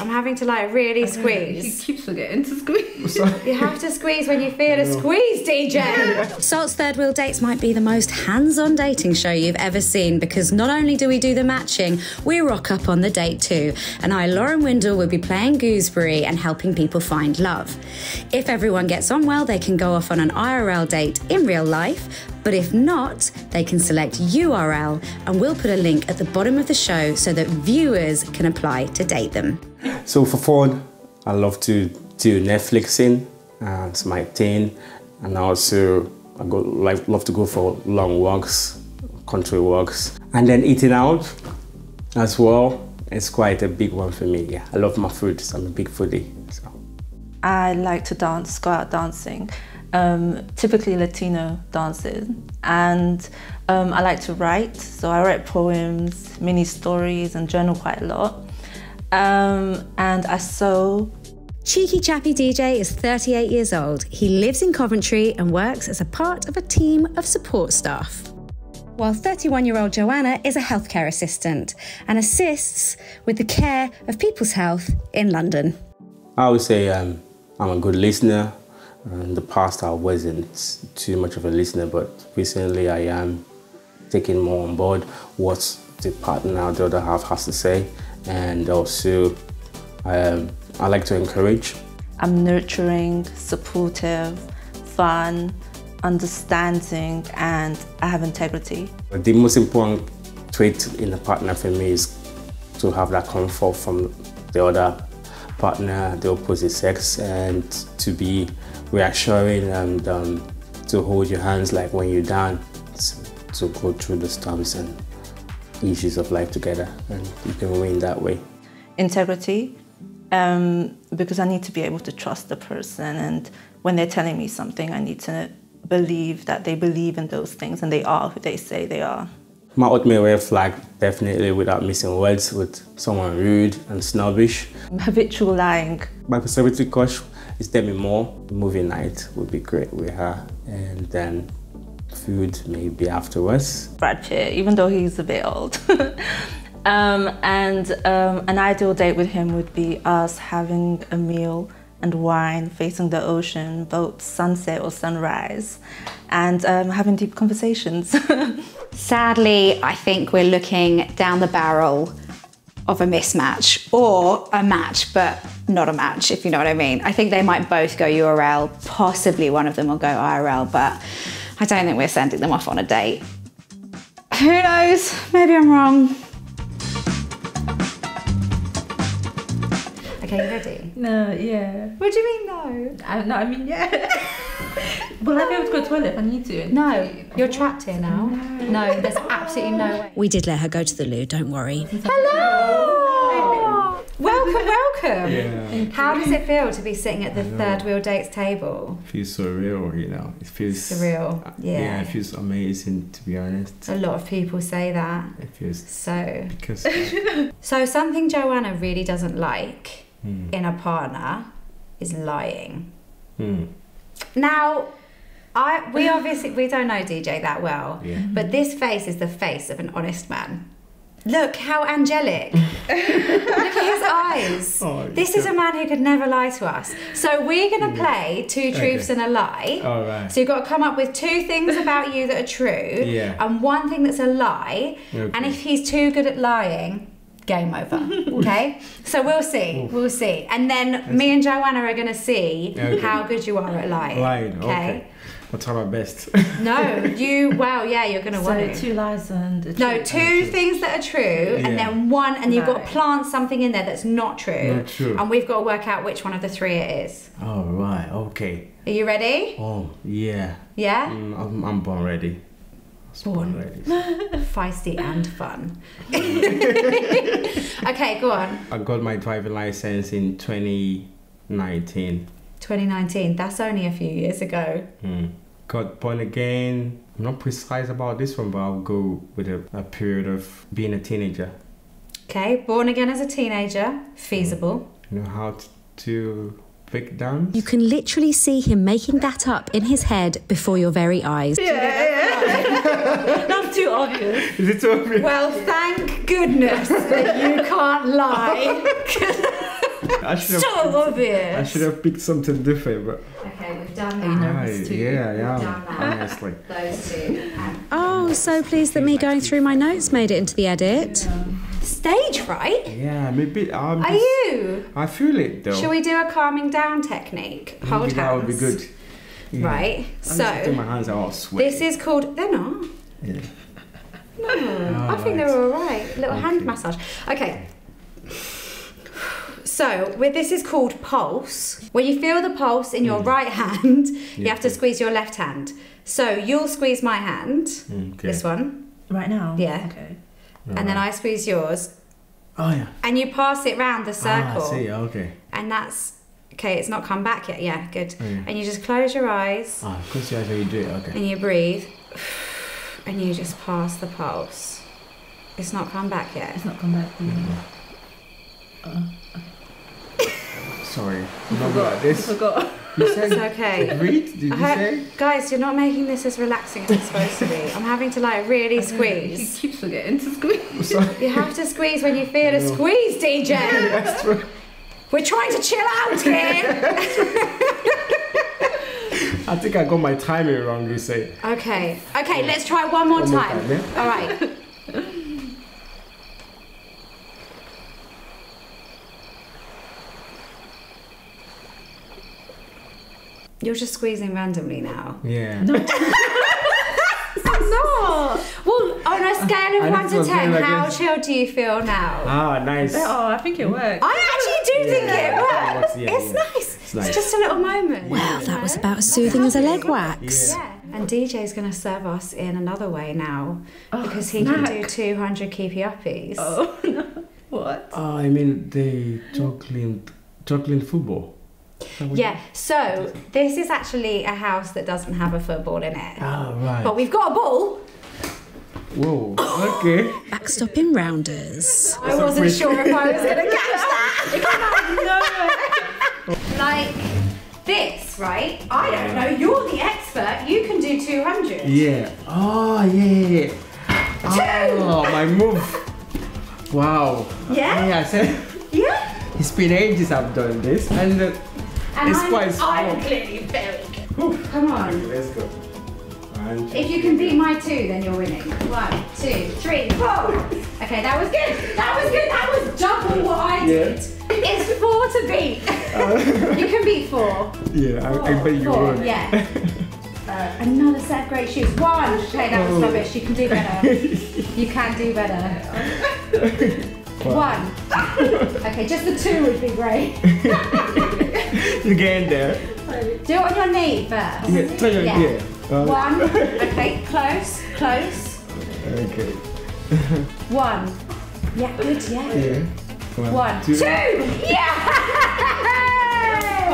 I'm having to like really squeeze. He squeeze. keeps forgetting to squeeze. You have to squeeze when you feel a squeeze, DJ. Salt's Third Wheel Dates might be the most hands on dating show you've ever seen because not only do we do the matching, we rock up on the date too. And I, Lauren Windle, will be playing Gooseberry and helping people find love. If everyone gets on well, they can go off on an IRL date in real life. But if not, they can select URL and we'll put a link at the bottom of the show so that viewers can apply to date them. So for fun, I love to do Netflixing, and it's my thing. And also, I go like love to go for long walks, country walks, and then eating out as well. It's quite a big one for me. Yeah, I love my food. So I'm a big foodie. So. I like to dance, go out dancing, um, typically Latino dances. And um, I like to write, so I write poems, mini stories, and journal quite a lot. Um, and I sew. Cheeky Chappy DJ is 38 years old. He lives in Coventry and works as a part of a team of support staff. While 31 year old Yoana is a healthcare assistant and assists with the care of people's health in London. I would say um, I'm a good listener. In the past, I wasn't too much of a listener, but recently I am taking more on board what the partner the other half has to say. And also, um, I like to encourage. I'm nurturing, supportive, fun, understanding, and I have integrity. The most important trait in a partner for me is to have that comfort from the other partner, the opposite sex, and to be reassuring and um, to hold your hands like when you're down, to go through the storms and issues of life together, and you can win that way. Integrity, um, because I need to be able to trust the person, and when they're telling me something, I need to believe that they believe in those things and they are who they say they are. My ultimate red flag, definitely without missing words, with someone rude and snobbish. Habitual lying. My conservative crush is Demi Moore. Movie night would be great with her, and then food maybe afterwards. Brad Pitt, even though he's a bit old. um, and um, an ideal date with him would be us having a meal and wine facing the ocean, both sunset or sunrise, and um, having deep conversations. Sadly, I think we're looking down the barrel of a mismatch or a match, but not a match, if you know what I mean. I think they might both go URL, possibly one of them will go IRL, but I don't think we're sending them off on a date. Who knows? Maybe I'm wrong. Okay, ready? No, yeah. What do you mean no? I, no, I mean, yeah. Will I be able to go to the toilet if I need to? No, you're trapped here now. No, there's absolutely no way. We did let her go to the loo, don't worry. Hello! Welcome, welcome. Yeah. How does it feel to be sitting at the third wheel dates table? feels surreal, you know. It feels Surreal, uh, yeah. Yeah, it feels amazing to be honest. A lot of people say that. It feels So, because so something Yoana really doesn't like Hmm. in a partner is lying. Hmm. Now, I we obviously we don't know DJ that well, Yeah. but this face is the face of an honest man. Look how angelic. Look at his eyes. Oh, this is a man who could never lie to us. So we're gonna play two truths Okay. and a lie. All right. So you've got to come up with two things about you that are true Yeah. and one thing that's a lie. Okay. And if he's too good at lying, game over. Okay? so we'll see. We'll see. And then me and Yoana are going to see Okay. how good you are at lying. lying. Okay. I'll try my best. No, you, well, yeah, you're going to want So to. two lies and a No, truth. two things that are true, and then one, and you've got to plant something in there that's not true. Not true. And we've got to work out which one of the three it is. All right. Okay. Are you ready? Oh yeah. Yeah? Mm, I'm, I'm born ready. I Born. Feisty and fun. okay, go on. I got my driving license in 2019. 2019, that's only a few years ago. Hmm. Got born again. I'm not precise about this one, but I'll go with a, a period of being a teenager. Okay, born again as a teenager, feasible. You know how to, to break. You can literally see him making that up in his head before your very eyes. Yeah, That's too obvious. Is it so obvious? Well, thank goodness that you can't lie. I should So have. obvious. I should have picked something different, but Okay, we've done Are you that. nervous Right, too? yeah, yeah. Honestly. Those two. Oh, so pleased that me going through my notes made it into the edit. Stage fright? Yeah, maybe. Um, Are you? I feel it though. Shall we do a calming down technique? Maybe Hold that would be good. Yeah. Right. I'm just So my hands are all sweaty. this is called. They're not. Yeah. No, I think right. they're all right. Little hand massage. Okay. So with this is called pulse. When you feel the pulse in your right hand, you Yeah. have to squeeze your left hand. So you'll squeeze my hand, Okay. this one, Right now? Yeah. Okay. And then I squeeze yours, Oh yeah. and you pass it round the circle. Ah, I see. Okay. and that's okay. It's not come back yet. Yeah, good. Oh, yeah. And you just close your eyes Ah, close your eyes when you do it. Okay. and you breathe, and you just pass the pulse. It's not come back yet. It's not come back. Sorry. Not good at this. Forgot. You said It's okay. breathe. Did you hope- say? guys, you're not making this as relaxing as it's supposed to be. I'm having to like really He squeeze. keeps forgetting to squeeze. You have to squeeze when you feel a squeeze, DJ. That's true. We're trying to chill out here. I think I got my timing wrong. You say. Okay, okay, let's try one more One more time. time, yeah? All right. You're just squeezing randomly now. Yeah. I'm not. Well, on a scale I of one need to to ten, like how this. chill do you feel now? Ah, nice. Oh, I think it worked. I actually do think Yeah, it it works. works, yeah, it's yeah. nice. It's, nice. just a little moment. Well, that was about as soothing as a leg wax. Yeah. And DJ's going to serve us in another way now Oh, because he can do 200 keepy uppies. Oh, no. What? Oh, I mean the chocolate, juggling football. Yeah, so this is actually a house that doesn't have a football in it. Ah, right. But we've got a ball. Whoa. Okay. Backstopping rounders. I wasn't sure if I was going to catch that. like this, right? I don't know. You're the expert. You can do 200. Yeah. Oh yeah. Two. Oh, my move. Wow. Yeah? Yeah. I Yeah? it's been ages I've done this, and uh, And It's I'm, quite I'm clearly very good. Come on. let's go. One, If you can beat my two, then you're winning. One, two, three, four. Okay, that was good. That was good. That was double what I did. It's four to beat. you can beat four. Yeah, I, I bet you Four, would. yeah. Uh, another set of great shoes. One. Okay, that was rubbish. You can do better. You can do better. One. Okay, just the two would be great. You're getting there. Do it on your knee first. Yeah, turn your Yeah. yeah. Uh, One. Okay, close, close. Okay. One. Yeah, good, yeah. Yeah. One, two. Yeah!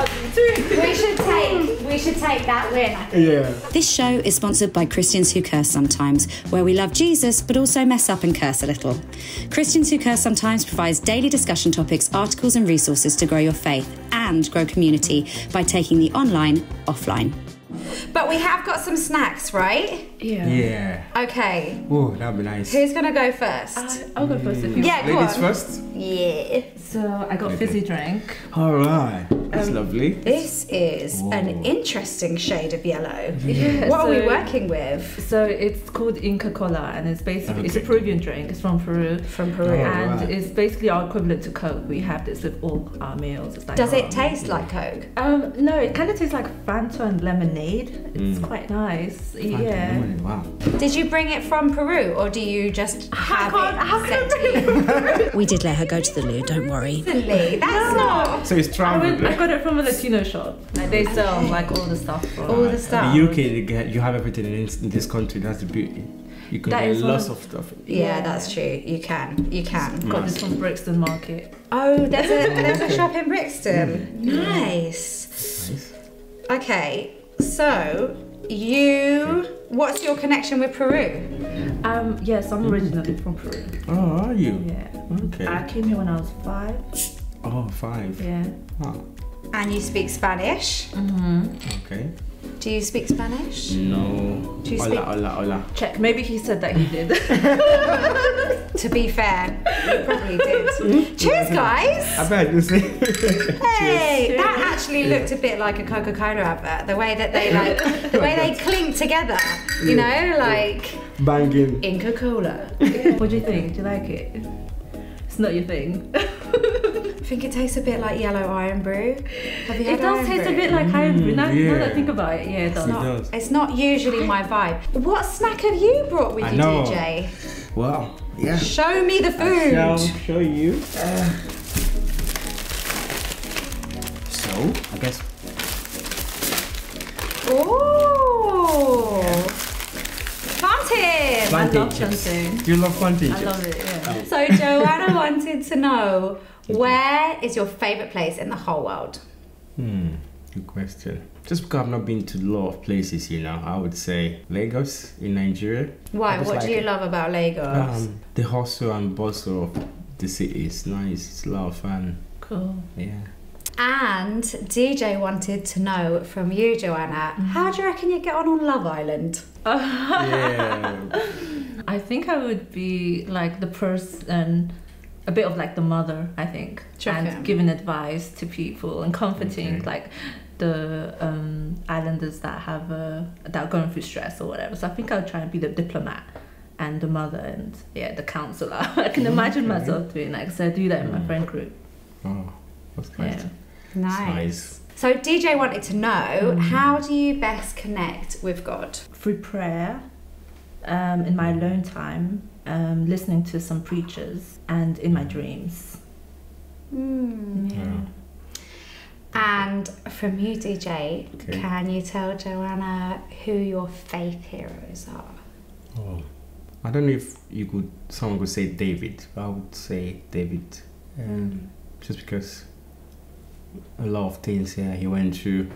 we should take we should take that win. Yeah. This show is sponsored by Christians Who Curse Sometimes, where we love Jesus but also mess up and curse a little. Christians Who Curse Sometimes provides daily discussion topics, articles, and resources to grow your faith and grow community by taking the online offline. But we have got some snacks, right? Yeah. Yeah. Okay. Oh, that'd be nice. Who's gonna go first? I- I'll go first if you yeah, go Ladies on. first. Yeah. So I got fizzy drink. All right. That's lovely. This is an interesting shade of yellow. Yeah, What are we working with? So it's called Inca Kola, and it's basically it's a Okay. Peruvian drink. It's from Peru, From Peru. Oh, and right. it's basically our equivalent to Coke. We have this with all our meals. It's like Does our- it taste like Coke? Um, no, it kind of tastes like Fanta and lemonade. It's Mm. quite nice. Fanta Yeah. lemonade, Wow. Did you bring it from Peru or do you just have can't- it how can I sent to you? We did let her go to the loo, don't worry. Instantly. That's not So it's I, went, I got it from a Latino shop. Like they sell like all the stuff. From all the stuff. In UK, you, get, you have everything in, in this country. That's the beauty. You can That get lots of- of stuff. Yeah, Yeah. that's true. You can. You can. Got this from Brixton Market. Oh, there's a oh, there's a shop in Brixton. Mm. Nice. Nice. Okay, so you what's your connection with Peru? Um, yes, I'm originally from Peru. Oh, are you? Yeah. Okay. I came here when I was five. Oh, five. Yeah. Ah. And you speak Spanish. Mm-hmm. Okay. Do you speak Spanish? No. Do you hola, speak- hola, hola. Check. Maybe he said that he did. To be fair, you probably did. Cheers, guys! I bet you see. Hey, that actually looked a bit like a Coca-Cola advert. The way that they like, the way they clink together. You know, like Banging. Inca Kola. what do you think? Do you like it? It's not your thing. I think it tastes a bit like yellow Irn-Bru. Have you had It does iron taste a bit like hybrid. Now, now that mm, yeah. I think about it, yeah, it does. It does. It's not usually my vibe. What snack have you brought with I you, know. DJ? Wow. Yeah. Show me the food. I shall food. show you. Uh, so, I guess Ooh. Plantain. I love plantain chips. plantain. Do you love plantain I love it. Yeah. So Yoana wanted to know where is your favourite place in the whole world? Hmm, good question. Just because I've not been to a lot of places, you know, I would say Lagos in Nigeria. Why? What like do you it. love about Lagos? Um, the hustle and bustle of the city is nice. It's a lot of fun. Cool. Yeah. and DJ wanted to know from you, Yoana, how do you reckon you get on on Love Island? Yeah. I think I would be like the person, a bit of like the mother, I think, Do you reckon? and giving advice to people and comforting Okay. like the um, islanders that have uh, that are going through stress or whatever. So I think I'll try and be the diplomat and the mother and yeah the counselor. I can imagine Okay. myself doing that because I do that in my Mm. friend group. oh, that's nice. Yeah. Nice. Nice. So DJ wanted to know how do you best connect with God? through prayer, um, in my alone time, um, listening to some preachers, and in my dreams. Hmm. Yeah. And from you, DJ, Okay. can you tell Yoana who your faith heroes are? Oh. I don't know if you could someone could say David, but I would say David. Um, just because a lot of things yeah he went through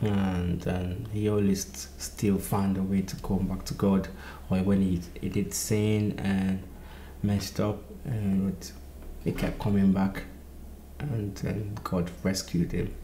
and um, he always still found a way to come back to God or when he, he did sin and messed up and he kept coming back and then God rescued him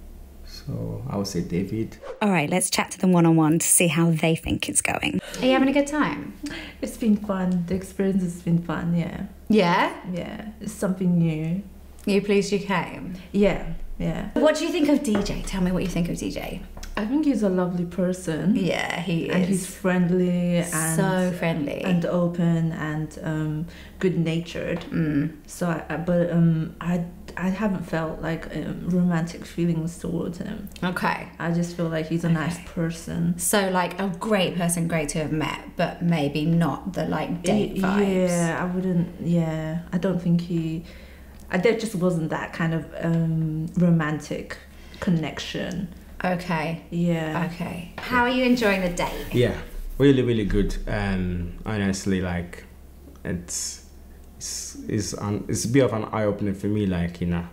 so I would say David All right, let's chat to them one on one to see how they think it's going. Are you having a good time? It's been fun. The experience has been fun. Yeah, Yeah. yeah. It's something new. You pleased you came. Yeah, yeah. What do you think of DJ? Tell me what you think of DJ. I think he's a lovely person. Yeah, he is. And he's friendly and so friendly. and open and um, good natured. mm. So, I, but um, I I haven't felt like um, romantic feelings towards him. Okay. I just feel like he's a nice person. So like a great person, great to have met, but maybe not the like date Y- vibes. Yeah, I wouldn't. Yeah, I don't think he. I, there just wasn't that kind of um, romantic connection. Okay. Yeah. Okay. How are you enjoying the date? Yeah, really, really good. Um, honestly, like it's it's it's, an, it's a bit of an eye opener for me. Like you know,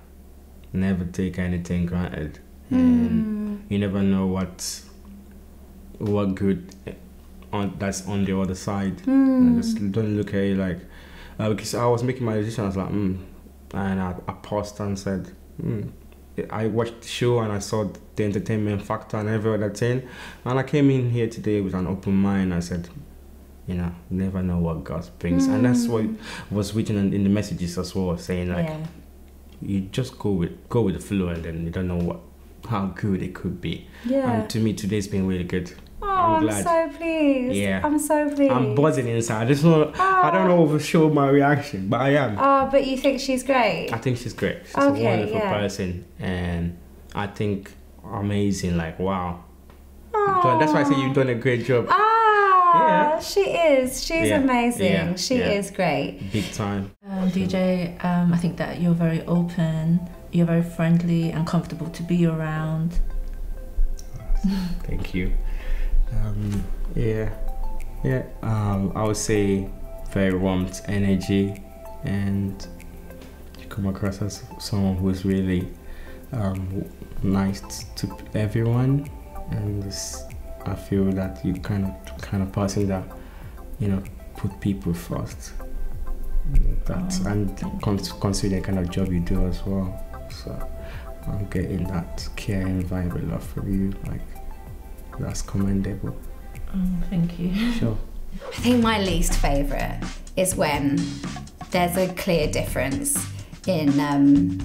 never take anything granted, and you never know what what good on that's on the other side. And just don't look at it like uh, because I was making my decision. I was like, mm, and I, I paused and said, mm. I watched the show and I saw the entertainment factor and every other thing. And I came in here today with an open mind. I said, you know, never know what God brings. And that's what was written in, in the messages as well, saying like, yeah. you just go with go with the flow and then you don't know what how good it could be. Yeah. And to me, today's been really good. Oh, I'm I'm, so pleased. Yeah. I'm so pleased. I'm buzzing inside. I just want, I don't know if show my reaction, but I am. Oh, but you think she's great? I think she's great. She's Okay, a wonderful yeah. person, and I think amazing. Like wow, Oh. that's why I say you've done a great job. Ah, Yeah. she is. She's Yeah, amazing. yeah, she yeah. is great. Big time. Um, DJ, um, I think that you're very open. You're very friendly and comfortable to be around. Thank you. Um, yeah, yeah. Um, I would say very warmth, energy, and you come across as someone who's really um, nice to everyone, and I feel that you kind of kind of person that you know put people first. That Oh, and thank con- consider the kind of job you do as well. So I'm getting that caring vibe I love from you. Like that's commendable. Oh, thank you. Sure. I think my least favourite is when there's a clear difference in um,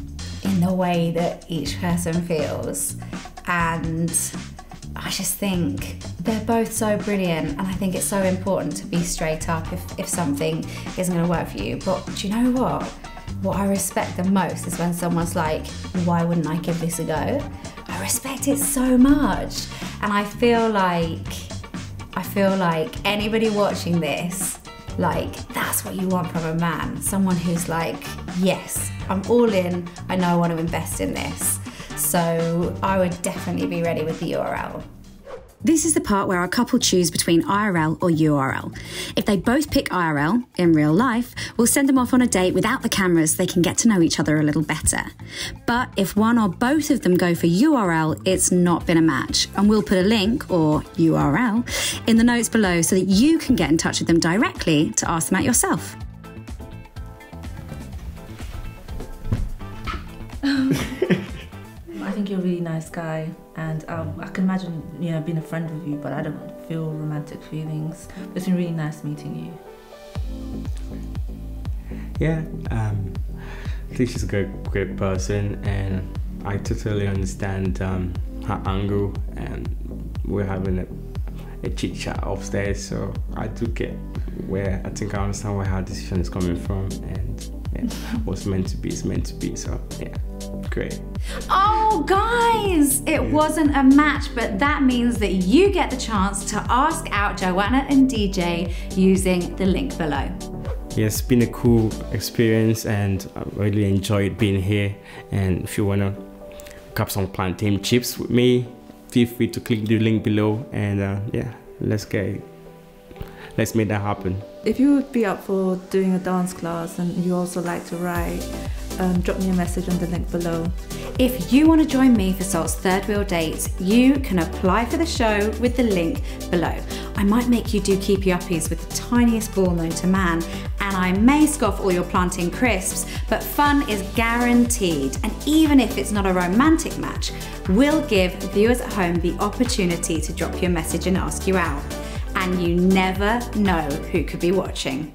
in the way that each person feels, and I just think they're both so brilliant, and I think it's so important to be straight up if, if something isn't going to work for you. But do you know what? What I respect the most is when someone's like, "Why wouldn't I give this a go?" I respect it so much, and I feel like I feel like anybody watching this, like that's what you want from a man. Someone who's like, yes, I'm all in. I know I want to invest in this. So I would definitely be ready with the URL. This is the part where our couple choose between IRL or URL. If they both pick IRL in real life, we'll send them off on a date without the cameras so they can get to know each other a little better. But if one or both of them go for URL, it's not been a match. And we'll put a link, or URL, in the notes below so that you can get in touch with them directly to ask them out yourself. I think you're a really nice guy, and um, I can imagine you know being a friend with you, but I don't feel romantic feelings. It's been really nice meeting you. Yeah, um, I think she's a great, great person, and I totally understand um, her angle. And we're having a, a chit chat upstairs, so I do get where I think I understand where her decision is coming from, and yeah, what's meant to be is meant to be. So yeah, great. Oh, guys, it wasn't a match, but that means that you get the chance to ask out Yoana and DJ using the link below. Yeah, it's been a cool experience and I really enjoyed being here. And if you wanna grab some plantain chips with me, feel free to click the link below and uh, yeah, let's get it. Let's make that happen. If you would be up for doing a dance class and you also like to write, um, drop me a message on the link below. If you want to join me for Salt's third wheel dates, you can apply for the show with the link below. I might make you do keepy uppies with the tiniest ball known to man, and I may scoff all your plantain crisps, but fun is guaranteed. And even if it's not a romantic match, we'll give viewers at home the opportunity to drop your message and ask you out. And you never know who could be watching.